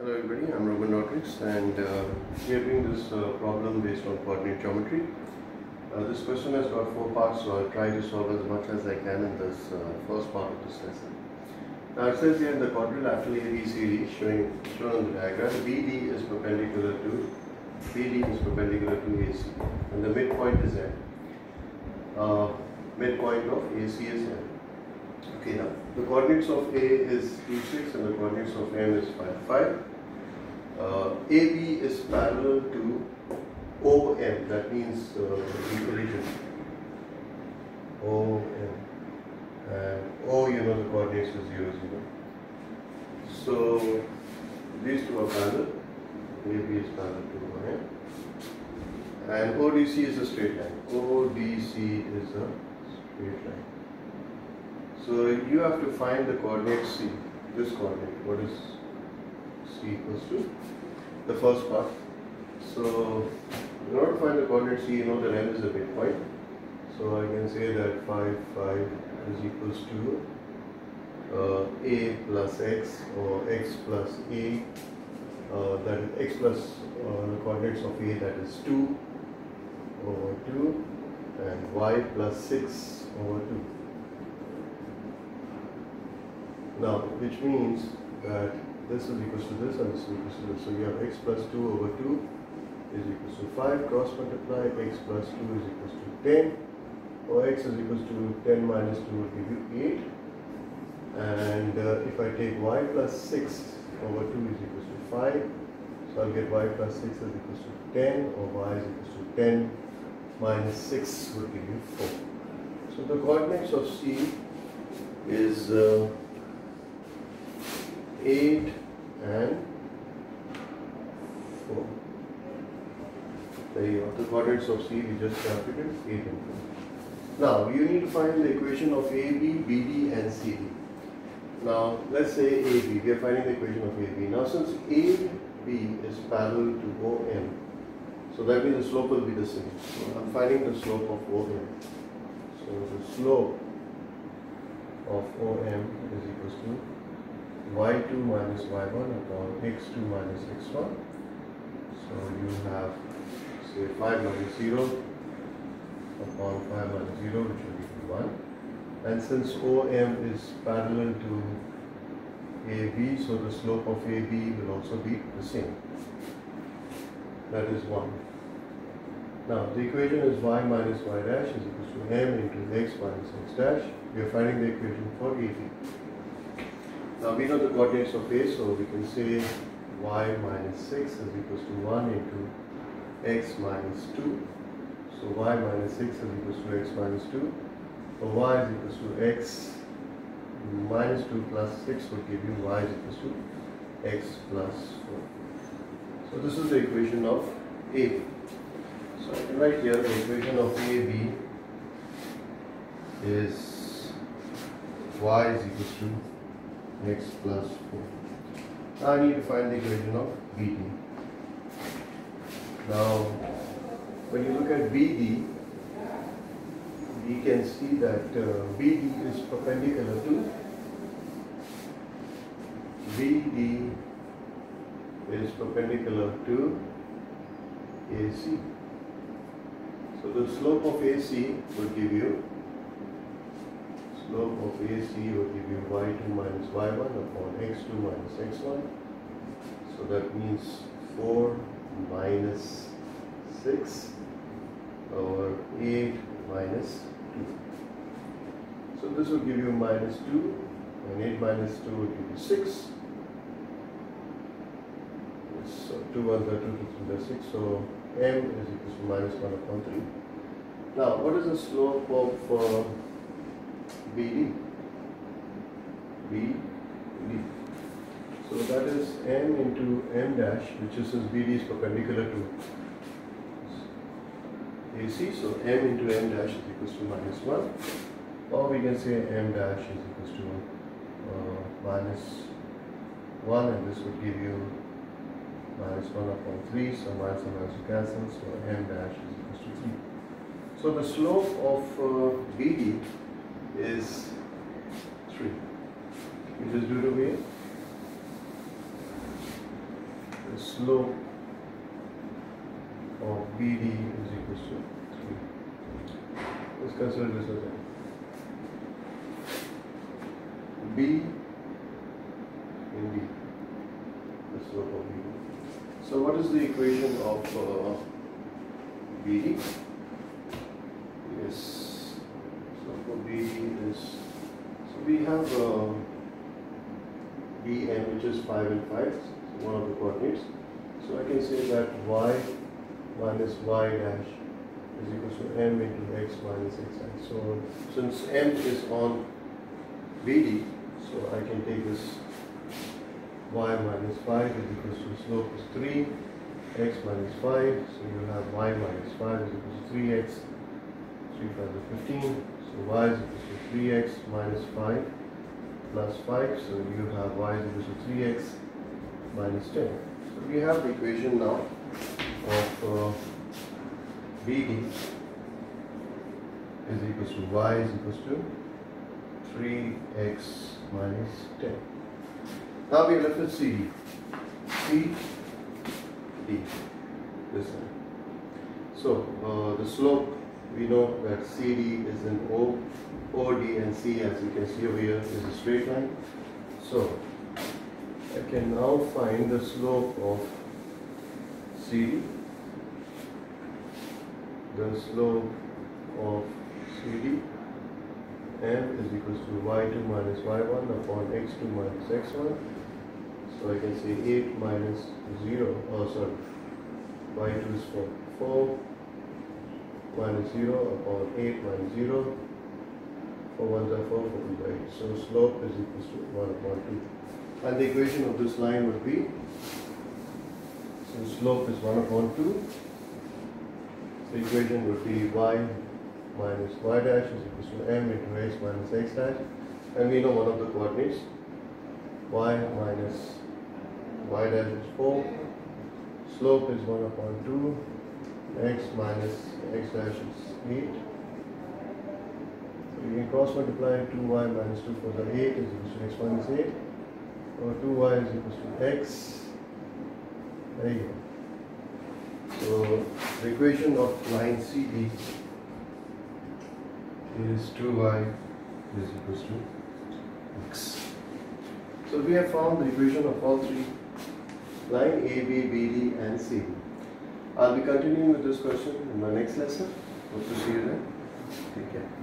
Hello everybody, I'm Roman Rodrigues and uh, we are doing this uh, problem based on coordinate geometry. Uh, this question has got four parts so I'll try to solve as much as I can in this uh, first part of this lesson. Now it says here in the quadrilateral ABCD showing shown on the diagram BD is perpendicular to BD is perpendicular to AC and the midpoint is N. Uh, midpoint of AC is N. Okay now the coordinates of A is 2 6 and the coordinates of M is 5 5 uh, AB is parallel to OM, that means uh, the. OM. And O, you know, the coordinates is 0, 0. So these two are parallel. AB is parallel to OM. And ODC is a straight line. ODC is a straight line. So you have to find the coordinate C, this coordinate. What is C equals to? the first part. So in order to find the coordinate C, you know that m is a midpoint. So I can say that 5, 5 is equals to uh, a plus x or x plus a, uh, that is x plus uh, the coordinates of a that is 2 over 2 and y plus 6 over 2. Now, which means that this is equal to this and this is equal to this. So you have x plus 2 over 2 is equal to 5 cross multiply x plus 2 is equal to 10 or x is equal to 10 minus 2 will give you 8 and uh, if I take y plus 6 over 2 is equal to 5 so I'll get y plus 6 is equal to 10 or y is equal to 10 minus 6 will give you 4. So the coordinates of C is uh, 8 and 4. There you go. The coordinates of C we just calculated 8 and 4. Now you need to find the equation of AB, BD and CD. Now let's say AB, we are finding the equation of AB. Now since AB is parallel to OM, so that means the slope will be the same. So I'm finding the slope of OM. So the slope of OM is equal to y2 minus y1 upon x2 minus x1. So you have say 5 minus 0 upon 5 minus 0 which will be 1. And since OM is parallel to AB, so the slope of AB will also be the same. That is 1. Now the equation is y minus y dash is equal to m into x minus x dash. We are finding the equation for AB. Now we know the coordinates of A, so we can say y minus 6 is equals to 1 into x minus 2. So y minus 6 is equals to x minus 2. So y is equals to x minus 2 plus 6 will give you y is equals to x plus 4. So this is the equation of AB. So I can write here the equation of AB is y is equals to x plus 4. Now I need to find the equation of BD. Now, when you look at BD, we can see that uh, BD is perpendicular to BD is perpendicular to AC. So the slope of AC will give you slope of AC will give you y2 minus y1 upon x2 minus x1. So that means 4 minus 6 over 8 minus 2. So this will give you minus 2 and 8 minus 2 will give you 6. So 2 ones are 2, 2 3 are 6. So m is equal to minus 1 upon 3. Now what is the slope of uh, BD. BD. So that is m into m dash, which is since BD is perpendicular to AC, so m into m dash is equals to minus 1. Or we can say m dash is equals to uh, minus 1 and this would give you minus 1 upon 3, so minus and minus cancel, so m dash is equals to 3. So the slope of uh, BD is 3. You just do it over here. slope of BD is equal to 3. Let's consider this as a B in D, the slope of BD. So what is the equation of uh, BD? Yes, so for BD is, so we have uh, Bn which is 5 and 5, so one of the coordinates. So I can say that y minus y dash is equal to m into x minus xi. So since m is on BD, so I can take this y minus 5 is equal to slope is 3, x minus 5, so you have y minus 5 is equal to 3x, 3 5 is 15, so y is equal to 3x minus 5 plus 5, so you have y is equal to 3x minus 10. So we have the equation now of uh, BD is equal to y is equal to 3x minus 10. Now we are left with CD. C, D, this one. So uh, the slope, we know that CD is an O, OD and C as you can see over here is a straight line. So I can now find the slope of CD, the slope of CD m is equal to y2 minus y1 upon x2 minus x1. So I can say 8 minus 0, oh sorry, y2 is 4, 4 minus 0 upon 8 minus 0, 4 ones are 4, 4 2 are 8. So slope is equal to 1 upon 2. And the equation of this line would be, so slope is 1 upon 2, the equation would be y minus y dash is equal to m into x minus x dash and we know one of the coordinates y minus y dash is 4 slope is 1 upon 2 x minus x dash is 8 so you can cross multiply 2y minus 2 for the 8 is equal to x minus 8 or 2y is equal to x there you go so the equation of line CD is 2y is equal to x. So we have found the equation of all three line AB, BD and C. I'll be continuing with this question in my next lesson. Hope to see you then. Take care.